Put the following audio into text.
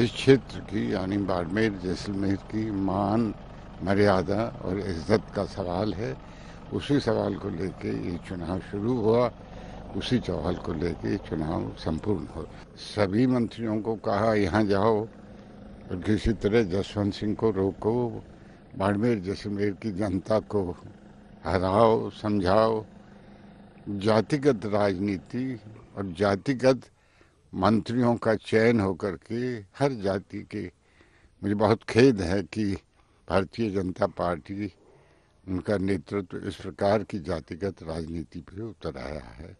इस क्षेत्र की, यानी बाड़मेर, जैसलमेर की मान, मर्यादा और इज़्ज़त का सवाल है। उसी सवाल को लेके ये चुनाव शुरू हुआ, उसी सवाल को लेके चुनाव संपूर्ण हो। सभी मंत्रियों को कहा, यहाँ जाओ और किसी तरह जसवंत सिंह को रोको, बाड़मेर, जैसलमेर की जनता को हराओ, समझाओ। जातिगत राजनीति और जातिगत मंत्रियों का चयन होकर के हर जाति के, मुझे बहुत खेद है कि भारतीय जनता पार्टी उनका नेतृत्व इस प्रकार की जातिगत राजनीति पर उतर आया है।